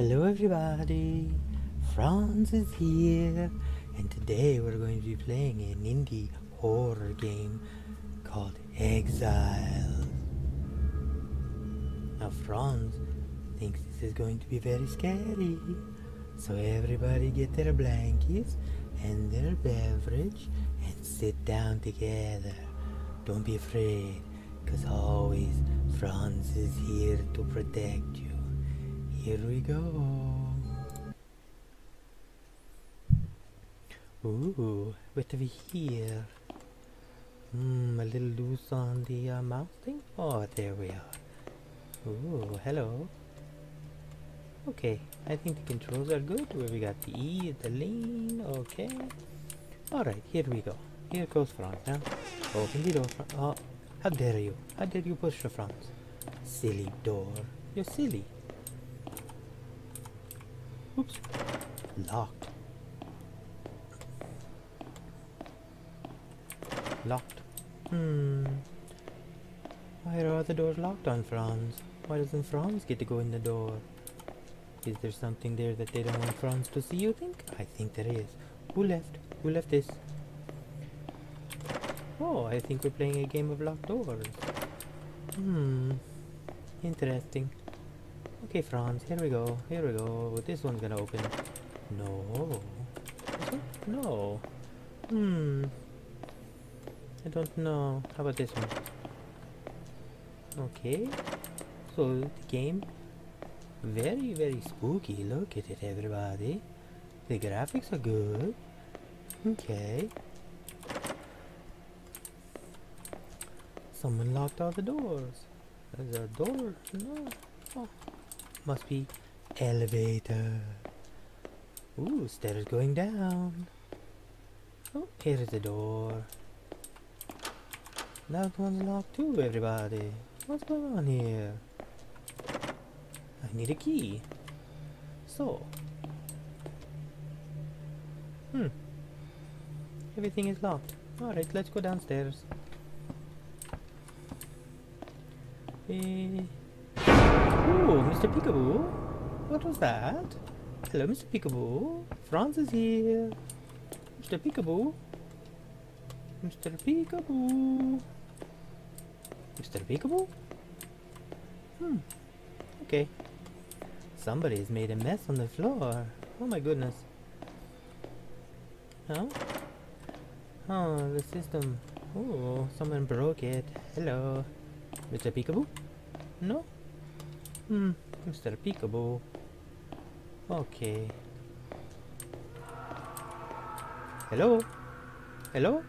Hello everybody, Franz is here and today we're going to be playing an indie horror game called Exile. Now Franz thinks this is going to be very scary, so everybody get their blankets and their beverage and sit down together. Don't be afraid, cause always Franz is here to protect you. Here we go. Ooh, what have we here? Hmm, a little loose on the uh, mouse thing? Oh, there we are. Ooh, hello. Okay, I think the controls are good. Where we got the E, the lean, okay. Alright, here we go. Here goes Franz now. Open the door. Fran- Oh, how dare you? How dare you push the Franz? Silly door. You're silly. Oops. Locked. Locked. Hmm. Why are all the doors locked on Franz? Why doesn't Franz get to go in the door? Is there something there that they don't want Franz to see, you think? I think there is. Who left? Who left this? Oh, I think we're playing a game of locked doors. Hmm. Interesting. Okay, Franz, here we go. Here we go. This one's gonna open. No. No. Hmm. I don't know. How about this one? Okay. So, the game. Very, very spooky. Look at it, everybody. The graphics are good. Okay. Someone locked all the doors. There's a door. No. Oh. Must be elevator. Ooh, stairs going down. Oh, here's the door. That one's locked too, everybody. What's going on here? I need a key. So. Hmm. Everything is locked. Alright, let's go downstairs. Eh. Mr. Peekaboo. What was that? Hello, Mr. Peekaboo. Franz is here. Mr. Peekaboo. Mr. Peekaboo. Mr. Peekaboo? Hmm. Okay. Somebody's made a mess on the floor. Oh my goodness. Huh? Oh, the system. Oh, someone broke it. Hello. Mr. Peekaboo? No? Hmm, Mr. Peekaboo. Okay. Hello? Hello?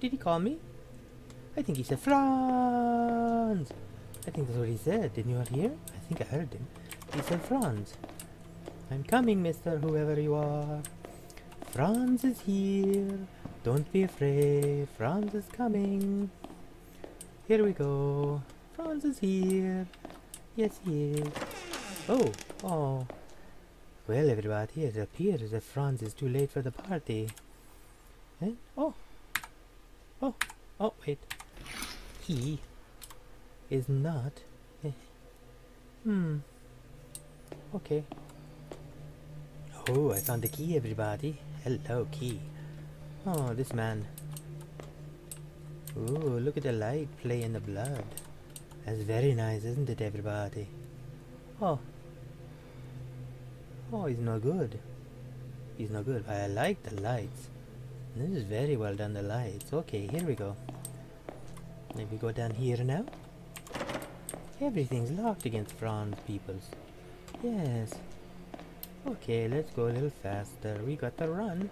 Did he call me? I think he said Franz! I think that's what he said. Didn't you all hear? I think I heard him. He said Franz. I'm coming, mister, whoever you are. Franz is here. Don't be afraid. Franz is coming. Here we go. Franz is here. Yes, he is. Oh, oh. Well, everybody, it appears that Franz is too late for the party. Eh? Oh. Oh. Oh, wait. He is not. eh, Hmm. Okay. Oh, I found the key, everybody. Hello, key. Oh, this man. Ooh, look at the light play in the blood. That's very nice, isn't it, everybody? Oh. Oh, he's not good. He's not good, but I like the lights. This is very well done, the lights. Okay, here we go. Maybe go down here now. Everything's locked against Franz peoples. Yes. Okay, let's go a little faster. We got to run.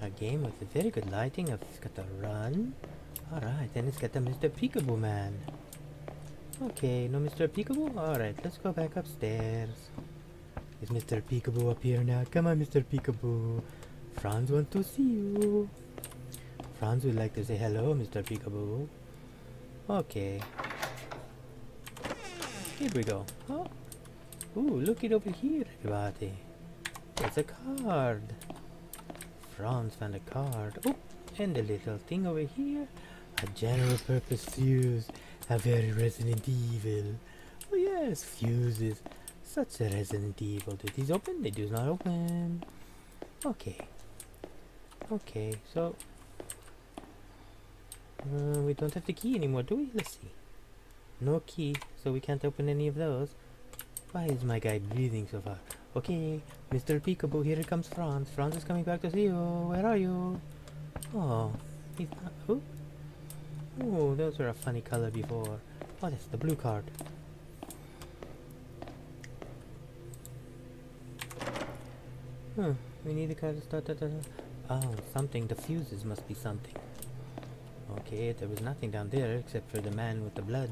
A game with very good lighting. I've got to run. Alright, then it's got the Mr. Peekaboo man. Okay, no Mr. Peekaboo? Alright, let's go back upstairs. Is Mr. Peekaboo up here now? Come on, Mr. Peekaboo. Franz wants to see you. Franz would like to say hello, Mr. Peekaboo. Okay. Here we go. Oh. Ooh, look it over here, everybody. It's a card. Franz found a card. Oh, and a little thing over here. A general purpose fuse. A very Resident Evil. Oh yes, fuses. Such a Resident Evil. Do these open? They do not open. Okay. Okay, so... Uh, we don't have the key anymore, do we? Let's see. No key, so we can't open any of those. Why is my guy breathing so far? Okay, Mr. Peekaboo, here comes Franz. Franz is coming back to see you. Where are you? Oh, he's not. Who? Oh, those were a funny color before. What is the blue card. Hmm, we need the card to start. Da, da, da. Oh, something. The fuses must be something. Okay, there was nothing down there except for the man with the blood.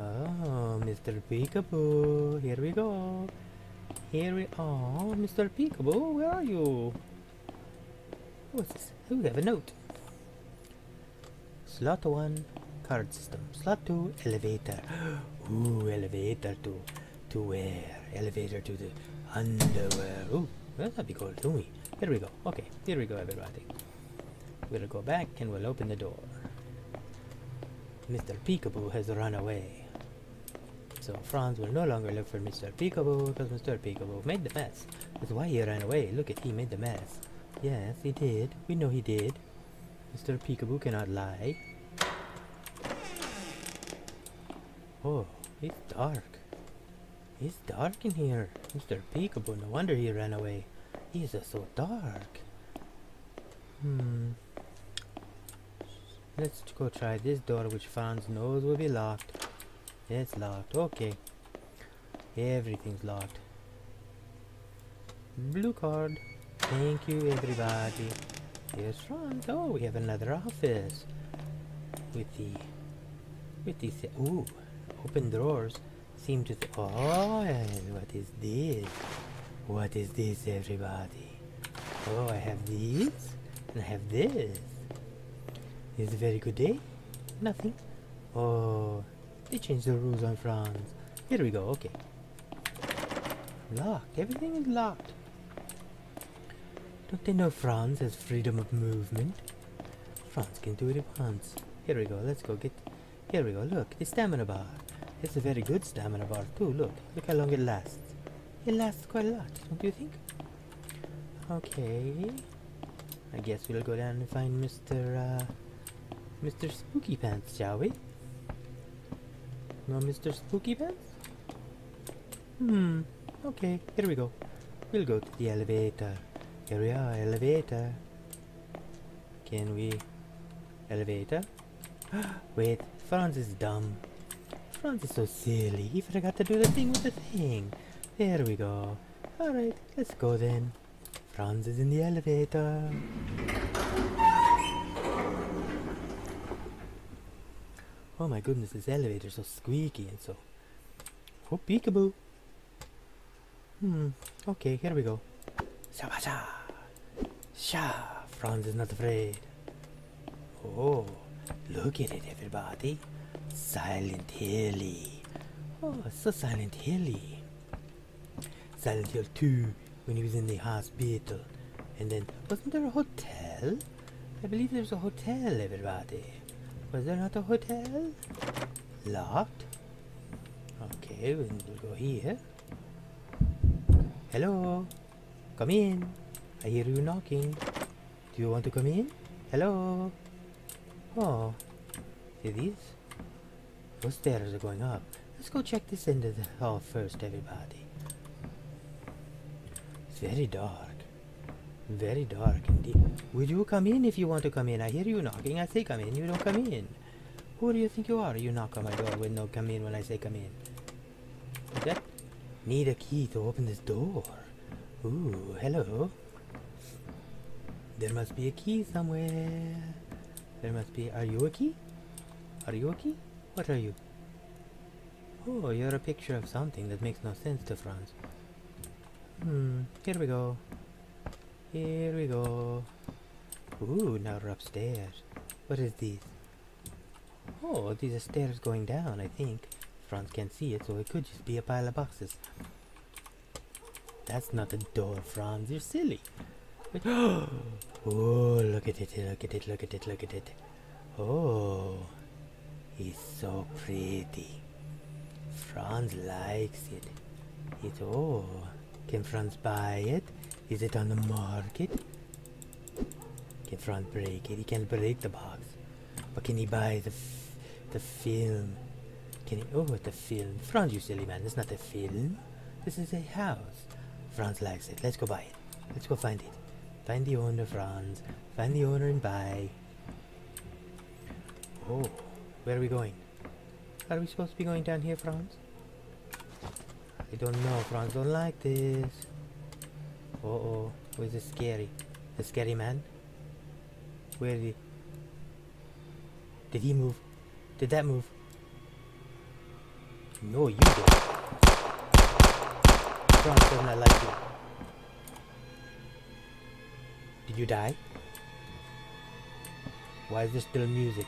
Oh, Mr. Peekaboo, here we go. Here we are, Mr. Peekaboo, where are you? What's this? Oh, we have a note. Slot 1, card system. Slot 2, elevator. Ooh, elevator to, to where? Elevator to the underwear. Ooh, that'd be cool to me. Here we go. Okay, here we go, everybody. We'll go back and we'll open the door. Mr. Peekaboo has run away. So Franz will no longer look for Mr. Peekaboo because Mr. Peekaboo made the mess. That's why he ran away. Look at he made the mess. Yes, he did. We know he did. Mr. Peekaboo cannot lie. Oh, it's dark. It's dark in here. Mr. Peekaboo, no wonder he ran away. He is so dark. Hmm. Let's go try this door which Franz knows will be locked. It's locked. Okay. Everything's locked. Blue card. Thank you, everybody. Here's Franz. Oh, we have another office. With the... With these... Ooh. Open drawers. Seem to... Th oh, what is this? What is this, everybody? Oh, I have these. And I have this. Is a very good day? Nothing. Oh, they changed the rules on Franz. Here we go, okay. Locked. Everything is locked. Don't they know Franz has freedom of movement? Franz can do what he wants. Here we go, let's go get... Here we go, look, the stamina bar. It's a very good stamina bar too, look. Look how long it lasts. It lasts quite a lot, don't you think? Okay. I guess we'll go down and find Mr. Uh, Mr. Spooky Pants, shall we? No Mr. Spooky Pants? Hmm, okay, here we go. We'll go to the elevator. Here we are, elevator. Can we... Elevator? Wait, Franz is dumb. Franz is so silly. He forgot to do the thing with the thing. There we go. Alright, let's go then. Franz is in the elevator. Oh my goodness, this elevator's so squeaky and so... Oh, peekaboo! Hmm, okay, here we go. Shabasha! Sha! Franz is not afraid. Oh, look at it, everybody. Silent Hilly. Oh, so Silent Hilly. Silent Hill 2, when he was in the hospital. And then, wasn't there a hotel? I believe there's a hotel, everybody. Was there not a hotel? Locked? Okay, we'll go here. Hello? Come in. I hear you knocking. Do you want to come in? Hello? Oh. See these? Those stairs are going up. Let's go check this end of the hall first, everybody. It's very dark. Very dark indeed. Would you come in if you want to come in? I hear you knocking. I say come in. You don't come in. Who do you think you are? You knock on my door with no come in when I say come in. That need a key to open this door. Ooh, hello. There must be a key somewhere. There must be. Are you a key? Are you a key? What are you? Oh, you're a picture of something that makes no sense to Franz. Hmm, here we go. Here we go. Ooh, now we're upstairs. What is this? Oh, these are stairs going down, I think. Franz can't see it, so it could just be a pile of boxes. That's not a door, Franz. You're silly. oh, look at it, look at it, look at it, look at it. Oh, he's so pretty. Franz likes it. It's oh, can Franz buy it? Is it on the market? Can Franz break it? He can't break the box, but can he buy the the film? Can he? Oh, the film. Franz, you silly man! It's not a film. This is a house. Franz likes it. Let's go buy it. Let's go find it. Find the owner, Franz. Find the owner and buy. Oh, where are we going? Are we supposed to be going down here, Franz? I don't know, Franz don't like this. Uh oh, who is this scary? The scary man? Where did he? Did he move? Did that move? No, you did. Franz does not like you. Did you die? Why is there still music?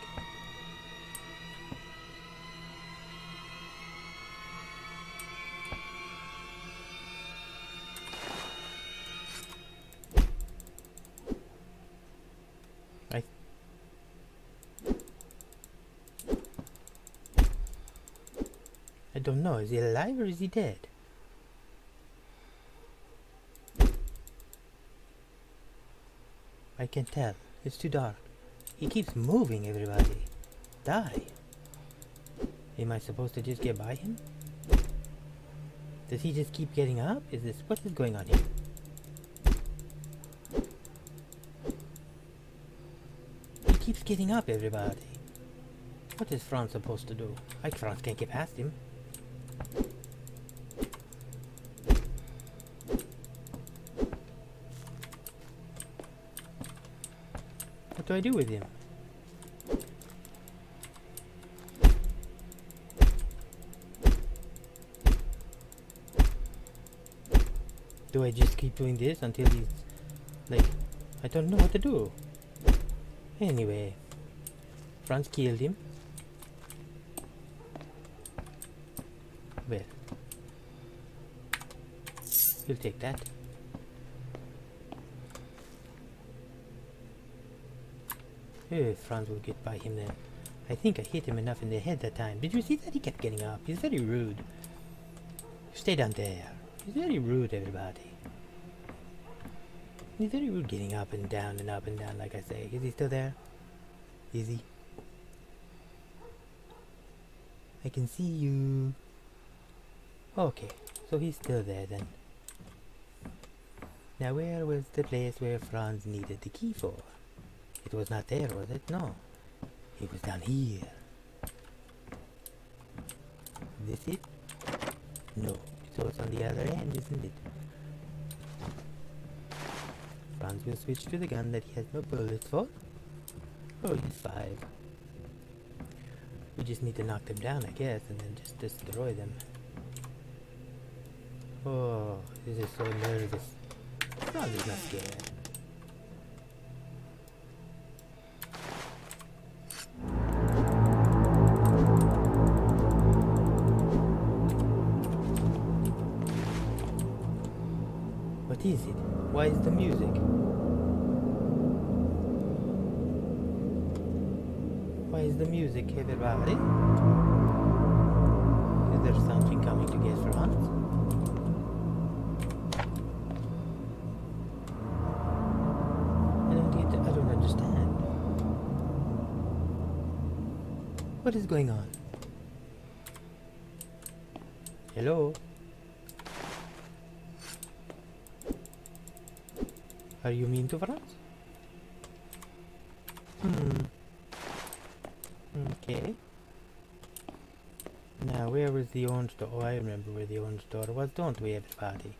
Don't know. Is he alive or is he dead? I can't tell. It's too dark. He keeps moving, everybody. Die. Am I supposed to just get by him? Does he just keep getting up? Is this... What is going on here? He keeps getting up, everybody. What is Franz supposed to do? I Franz can't get past him. What do I do with him? Do I just keep doing this until he's like I don't know what to do. Anyway, Franz killed him. Well, we'll take that. Oh, Franz will get by him then. I think I hit him enough in the head that time. Did you see that? He kept getting up. He's very rude. Stay down there. He's very rude, everybody. He's very rude getting up and down and up and down, like I say. Is he still there? Is he? I can see you. Okay, so he's still there then. Now where was the place where Franz needed the key for? It was not there, was it? No. It was down here. This it? No. So it's on the other end, isn't it? Franz will switch to the gun that he has no bullets for. Oh, he's five. We just need to knock them down, I guess, and then just destroy them. Oh, this is so nervous. Franz is not scared. What is it? Why is the music? Why is the music, everybody? What is going on? Hello? Are you mean to Franz? Hmm. Okay. Now, where was the orange door? Oh, I remember where the orange door was, don't we, everybody?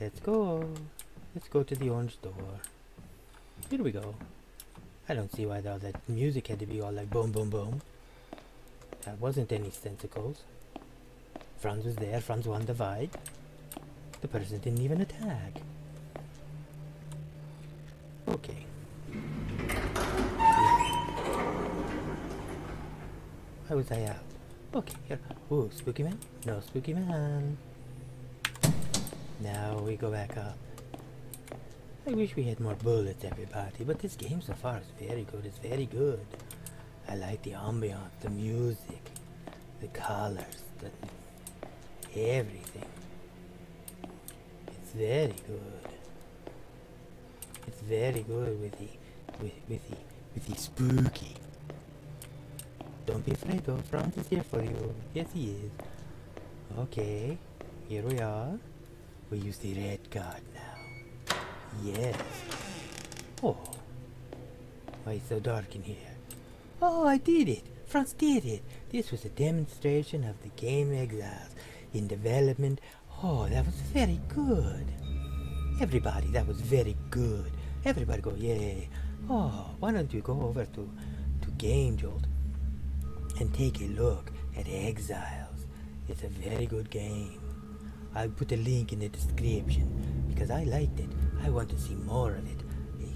Let's go. Let's go to the orange door. Here we go. I don't see why all that music had to be all like boom, boom, boom. That wasn't any sensicles. Franz was there. Franz won the fight. The person didn't even attack. Okay. Why was I out? Okay, here. Ooh, spooky man? No spooky man. Now we go back up. I wish we had more bullets, everybody, but this game so far is very good. It's very good. I like the ambiance, the music, the colors, the everything. It's very good. It's very good with the with with the with the spooky. Don't be afraid though, Franz is here for you. Yes he is. Okay, here we are. We use the red card now. Yes. Oh. Why it's so dark in here? Oh, I did it! Franz did it! This was a demonstration of the game Exiles in development. Oh, that was very good. Everybody, that was very good. Everybody go, yay. Oh, why don't you go over to, to Game Jolt and take a look at Exiles. It's a very good game. I'll put a link in the description because I liked it. I want to see more of it.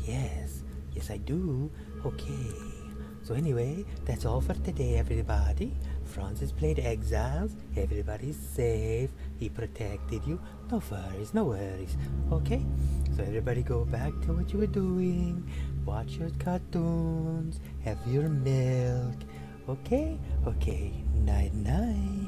Yes, yes I do. Okay. So anyway, that's all for today, everybody. Francis played Exiles. Everybody's safe. He protected you. No worries, no worries. Okay? So everybody go back to what you were doing. Watch your cartoons. Have your milk. Okay? Okay. Night night.